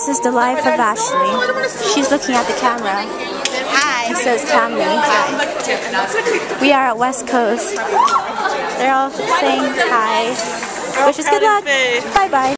This is the life of Ashley. She's looking at the camera. Hi. Says Tammy. Hi. We are at West Coast. They're all saying hi. Wish us good luck. Bye bye.